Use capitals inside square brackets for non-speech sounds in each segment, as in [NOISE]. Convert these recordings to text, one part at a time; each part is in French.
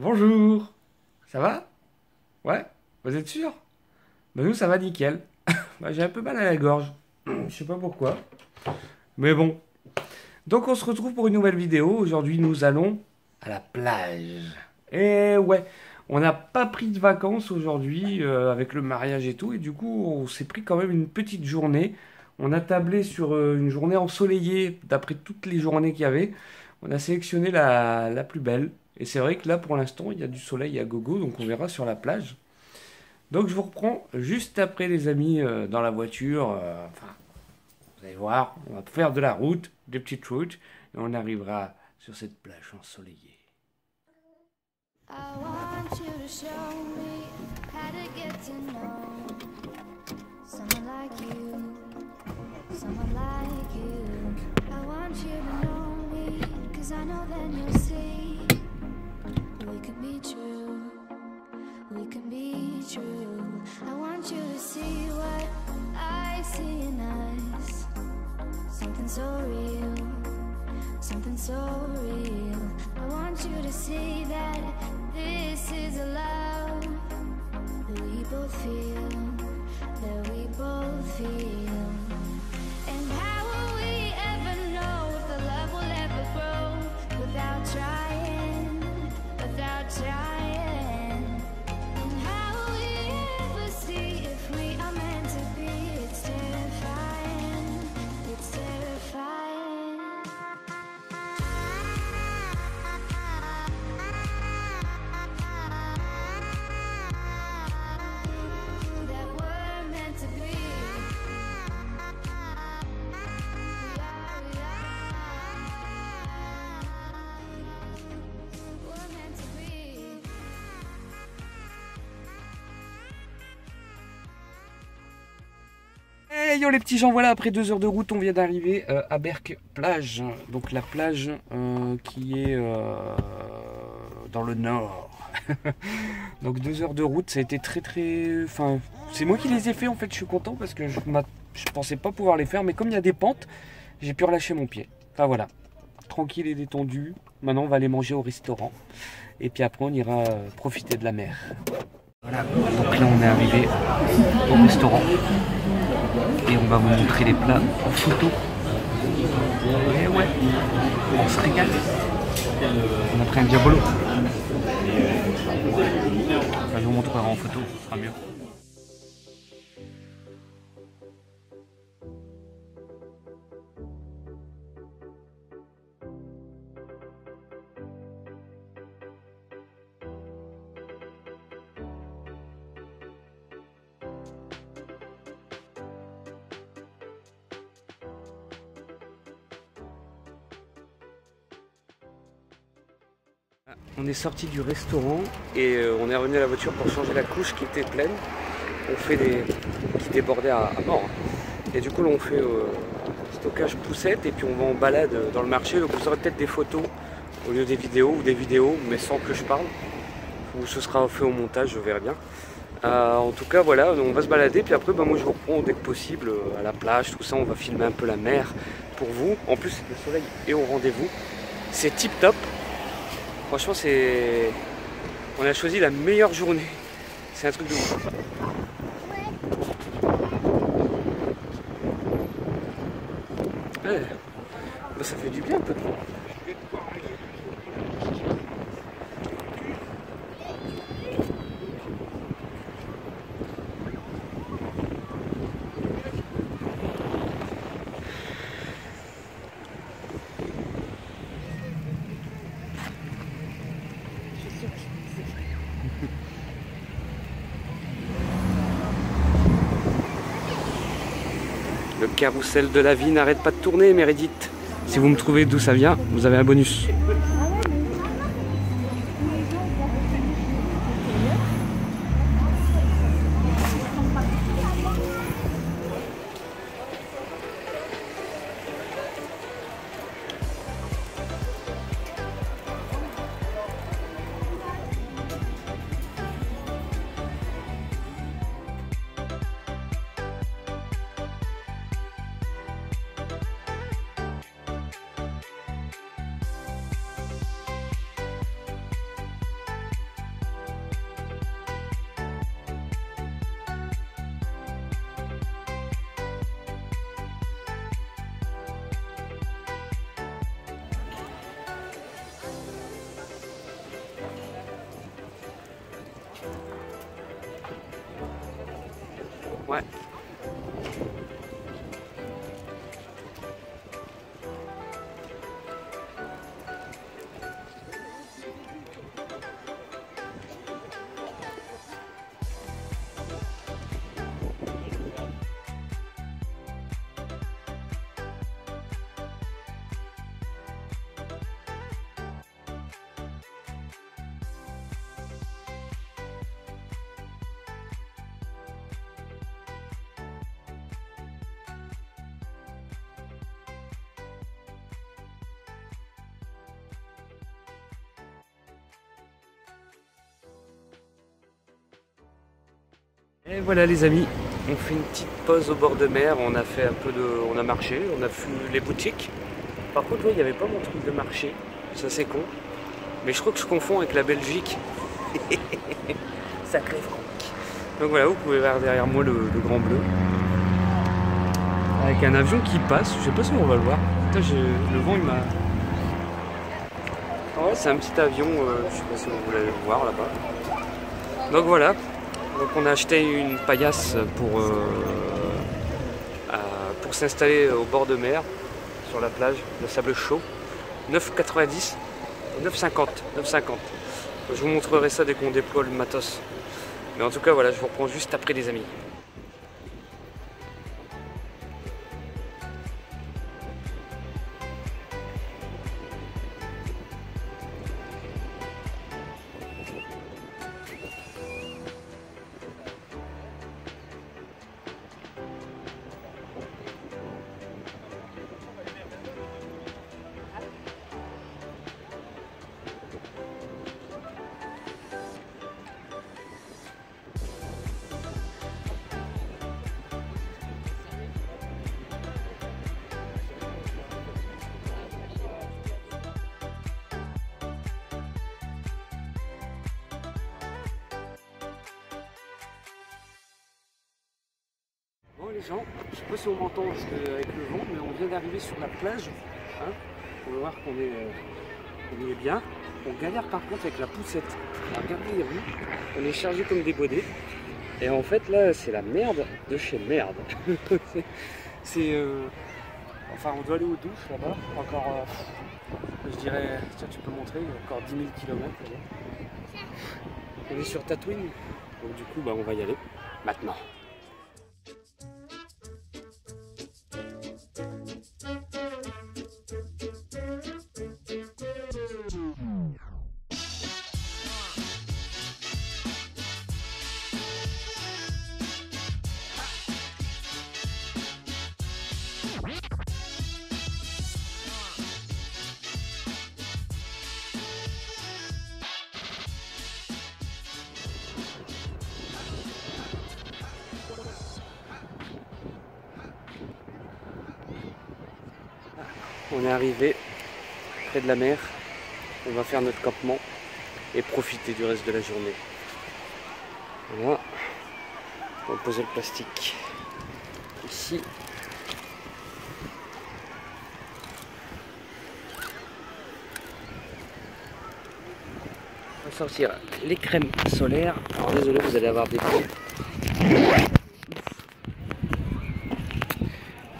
Bonjour Ça va? Ouais Vous êtes sûr? Bah nous ça va nickel. [LAUGHS] bah, j'ai un peu mal à la gorge. Je sais pas pourquoi. Mais bon. Donc on se retrouve pour une nouvelle vidéo. Aujourd'hui nous allons à la plage. Et ouais, on n'a pas pris de vacances aujourd'hui euh, avec le mariage et tout. Et du coup on s'est pris quand même une petite journée. On a tablé sur euh, une journée ensoleillée d'après toutes les journées qu'il y avait. On a sélectionné la, la plus belle. Et c'est vrai que là, pour l'instant, il y a du soleil à gogo, donc on verra sur la plage. Donc je vous reprends juste après, les amis, euh, dans la voiture. euh, enfin, vous allez voir, on va faire de la route, des petites routes, et on arrivera sur cette plage ensoleillée. I want you to show me how to get to know someone like you, someone like you. I want you to know me, I know then you'll see we can be true, we can be true. I want you to see what I see in us, something so real something so real. I want you to see that this is a love that we both feel, that we both feel. Yo les petits gens, voilà, après deux heures de route, on vient d'arriver euh, à Berck Plage. Donc la plage euh, qui est euh, dans le nord. [LAUGHS] Donc deux heures de route, ça a été très très... Enfin, c'est moi qui les ai fait en fait, je suis content parce que je, je pensais pas pouvoir les faire. Mais comme il y a des pentes, j'ai pu relâcher mon pied. Enfin voilà, tranquille et détendu. Maintenant on va aller manger au restaurant. Et puis après on ira profiter de la mer. Voilà, donc là on est arrivé au restaurant et on va vous montrer les plats en photo. Ouais, ouais, on se régale. On a pris un diabolo. Je vous montrerai en photo, ce sera mieux. On est sorti du restaurant et euh, on est revenu à la voiture pour changer la couche qui était pleine. On fait des. qui débordait à, mort. Et du coup, là, on fait euh, stockage poussette et puis on va en balade dans le marché. Donc, vous aurez peut-être des photos au lieu des vidéos ou des vidéos, mais sans que je parle. Ou ce sera fait au montage, je verrai bien. Euh, en tout cas, voilà, on va se balader. Puis après, bah, moi, je vous reprends dès que possible à la plage, tout ça. On va filmer un peu la mer pour vous. En plus, le soleil est au rendez-vous. C'est tip top. Franchement, c'est. On a choisi la meilleure journée. C'est un truc de ouf. Ouais. Bah, ça fait du bien un peu de. Le carrousel de la vie n'arrête pas de tourner, Meredith. Si vous me trouvez d'où ça vient, vous avez un bonus. Ouais. Et voilà les amis, on fait une petite pause au bord de mer, on a fait un peu de. on a marché, on a vu les boutiques. Par contre ouais, il n'y avait pas mon truc de marché, ça c'est con. Mais je crois que je confonds avec la Belgique. [LAUGHS] Sacré Franck. Donc voilà, vous pouvez voir derrière moi le, le grand bleu. Avec un avion qui passe, je sais pas si on va le voir. Putain, je- le vent il m'a. Ah ouais, c'est un petit avion, euh, je sais pas si vous voulez le voir là-bas. Donc voilà, donc on a acheté une paillasse pour, euh, pour s'installer au bord de mer, sur la plage, le sable chaud. 9,90 9,50 9,50 Je vous montrerai ça dès qu'on déploie le matos. Mais en tout cas voilà, je vous reprends juste après les amis. Les gens, je sais pas si on m'entend avec le vent, mais on vient d'arriver sur la plage. Hein on va voir qu'on est, euh, est bien. On galère par contre avec la poussette. Regardez on est chargé comme des bodés. Et en fait là c'est la merde de chez merde. [LAUGHS] C'est- euh, enfin on doit aller aux douches là-bas. Encore euh, je dirais, tiens tu peux montrer, encore 10 000 km. On est sur Tatooine. Donc du coup bah on va y aller maintenant. On est arrivé près de la mer. On va faire notre campement et profiter du reste de la journée. Voilà. On va poser le plastique ici. On va sortir les crèmes solaires. Alors désolé, vous allez avoir des bruits.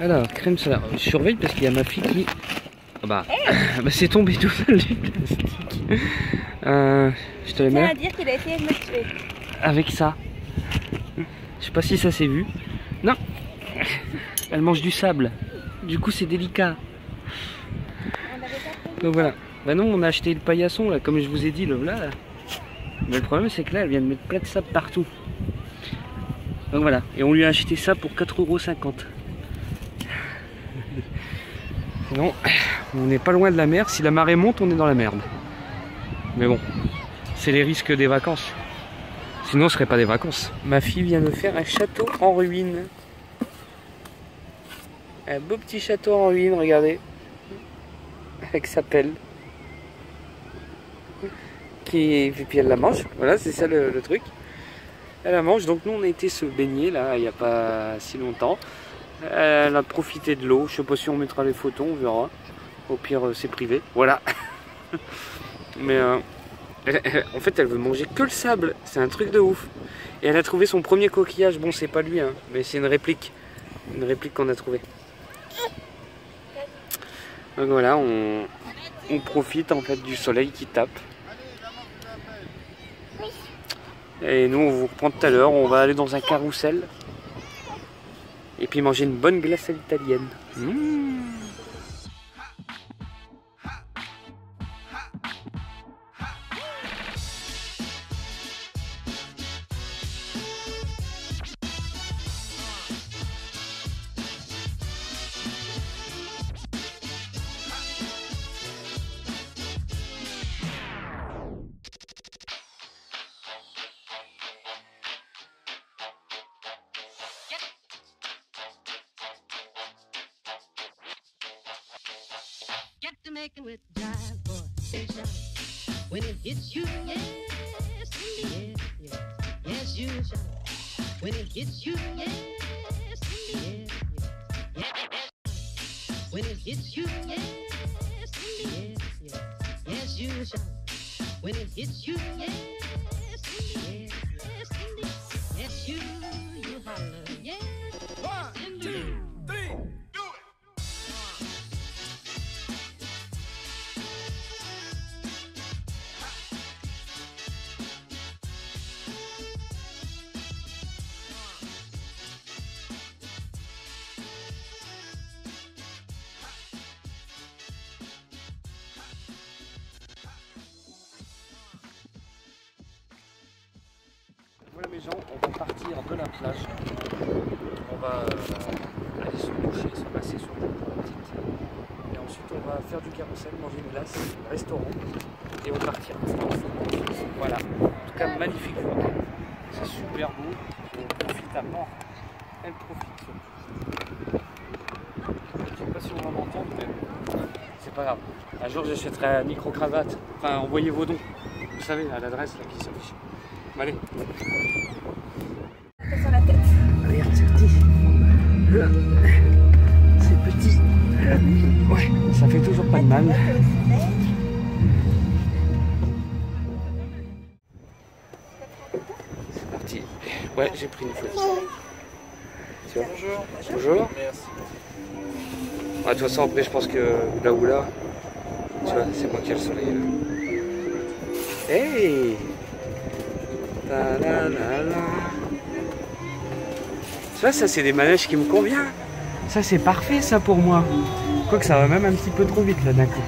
Alors, crème solaire. Je surveille parce qu'il y a ma fille qui. Ah bah, [COUGHS] bah c'est tombé tout seul du plastique. [LAUGHS] Euh, je te tiens mets à dire qu'il a essayé de me tuer. avec ça. Je sais pas si ça s'est vu. Non Elle mange du sable. Du coup, c'est délicat. Donc voilà. Bah non, on a acheté le paillasson, là, comme je vous ai dit, le voilà. Là. Mais le problème, c'est que là, elle vient de mettre plein de sable partout. Donc voilà. Et on lui a acheté ça pour 4,50€. On n'est pas loin de la mer. Si la marée monte, on est dans la merde. Mais bon, c'est les risques des vacances. Sinon, ce serait pas des vacances. Ma fille vient de faire un château en ruine. Un beau petit château en ruine, regardez. Avec sa pelle. Qui... Et puis elle la mange. Voilà, c'est ça le, le truc. Elle la mange. Donc nous, on a été se baigner là, il n'y a pas si longtemps. Elle a profité de l'eau. Je sais pas si on mettra les photos, on verra. Au pire, euh, c'est privé. Voilà. [LAUGHS] Mais euh, en fait, elle veut manger que le sable. C'est un truc de ouf. Et elle a trouvé son premier coquillage. Bon, c'est pas lui, hein, mais c'est une réplique. Une réplique qu'on a trouvée. Donc voilà, on, on profite en fait du soleil qui tape. Et nous, on vous reprend tout à l'heure. On va aller dans un carrousel. Puis manger une bonne glace à l'italienne. Mmh. Making with jive boy, station. When it hits you, yes, yes, yes, yes, you shall. When it hits you, yes, yes, yes, yes. When it hits you, yes, yes, yes, yes, you shall. When it hits you, yes, indeed, yes, yes, you, you holler, Voilà mes gens, on va partir de la plage. On va euh, aller se coucher, se passer sur une petite. Et ensuite on va faire du carrousel, manger une glace, restaurant. Et on partira. Voilà. En tout cas magnifique journée. C'est super beau. On profite à mort. Elle profite. Je sais pas si on va m'entendre, mais c'est pas grave. Un jour j'achèterai un micro-cravate. Enfin envoyez vos dons. Vous savez, à l'adresse qui s'affiche. Allez. sur la tête. Regarde, c'est petit. Là. C'est petit. Ouais, ça fait toujours pas de mal. C'est parti. Ouais, j'ai pris une photo. Bonjour. Bonjour. Merci. Ah, de toute façon, après, je pense que là ou là, tu vois, c'est moi qui ai le soleil. Là. Hey. Tu vois, ça, c'est des manèges qui me conviennent. Ça, c'est parfait, ça, pour moi. Quoique ça va même un petit peu trop vite, là, d'un coup.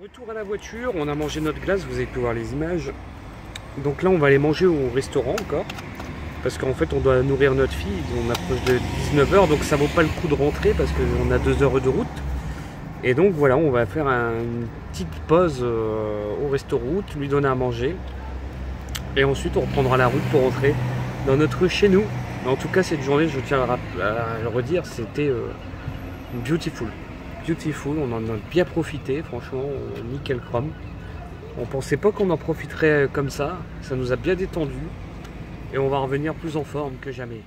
Retour à la voiture, on a mangé notre glace, vous avez pu voir les images. Donc là, on va aller manger au restaurant encore. Parce qu'en fait, on doit nourrir notre fille. On approche de 19h, donc ça vaut pas le coup de rentrer parce qu'on a deux heures de route. Et donc voilà, on va faire un- petite pause euh, au restaurant, lui donner à manger. Et ensuite, on reprendra la route pour rentrer dans notre chez nous. Mais en tout cas, cette journée, je tiens à le redire, c'était euh, beautiful. Beautiful, on en a bien profité, franchement, euh, nickel chrome. On pensait pas qu'on en profiterait comme ça, ça nous a bien détendu et on va revenir plus en forme que jamais.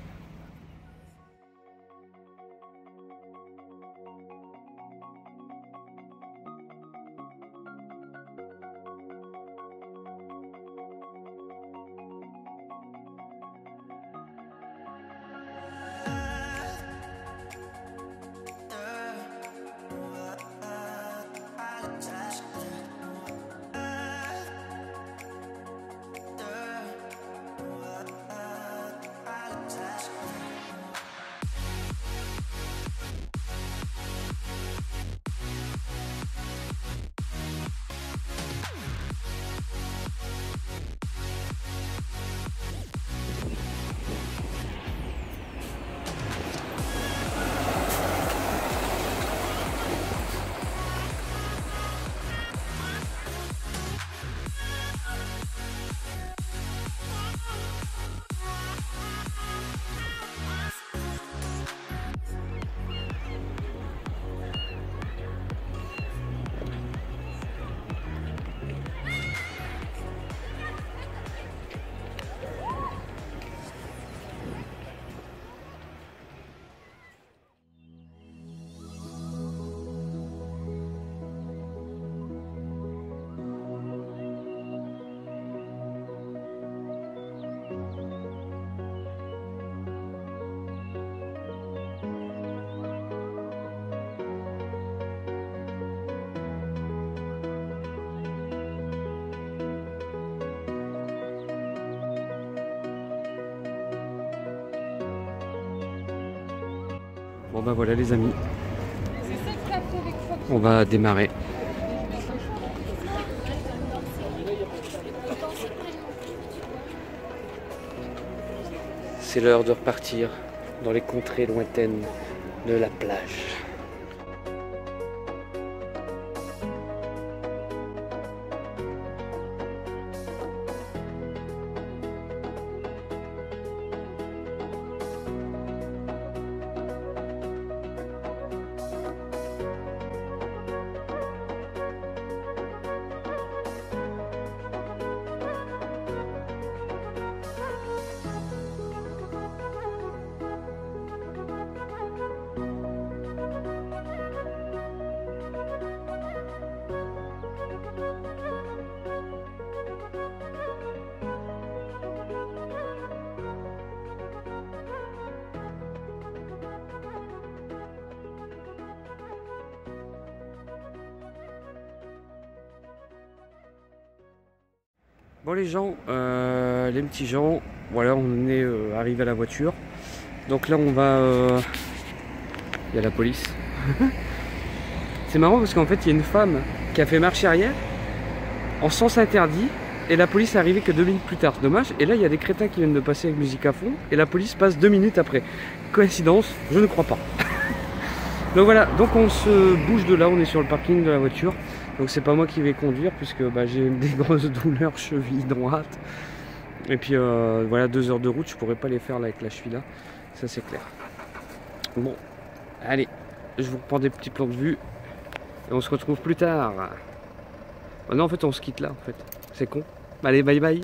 Bon bah voilà les amis. On va démarrer. C'est l'heure de repartir dans les contrées lointaines de la plage. Bon les gens, euh, les petits gens, voilà on est euh, arrivé à la voiture. Donc là on va... euh, Il y a la police. [LAUGHS] C'est marrant parce qu'en fait il y a une femme qui a fait marche arrière en sens interdit et la police est arrivée que deux minutes plus tard. Dommage. Et là il y a des crétins qui viennent de passer avec musique à fond et la police passe deux minutes après. Coïncidence Je ne crois pas. Donc voilà, donc on se bouge de là, on est sur le parking de la voiture. Donc c'est pas moi qui vais conduire puisque bah, j'ai [LAUGHS] des grosses douleurs cheville droite. Et puis euh, voilà, deux heures de route, je pourrais pas les faire là avec la cheville là. Ça c'est clair. Bon, allez, je vous reprends des petits plans de vue. Et on se retrouve plus tard. Oh non, en fait, on se quitte là, en fait. C'est con. Allez, bye bye.